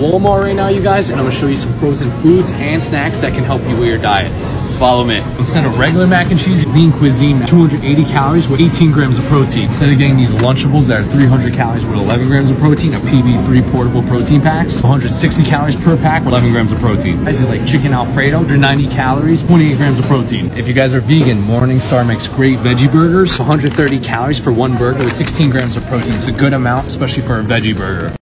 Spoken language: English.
Walmart right now, you guys, and I'm gonna show you some frozen foods and snacks that can help you with your diet. So follow me. Instead of regular mac and cheese, lean cuisine, 280 calories with 18 grams of protein. Instead of getting these Lunchables that are 300 calories with 11 grams of protein, a PB3 portable protein packs, 160 calories per pack, 11 grams of protein. I Guys, like chicken Alfredo, 190 calories, 28 grams of protein. If you guys are vegan, Morningstar makes great veggie burgers, 130 calories for one burger with 16 grams of protein. It's a good amount, especially for a veggie burger.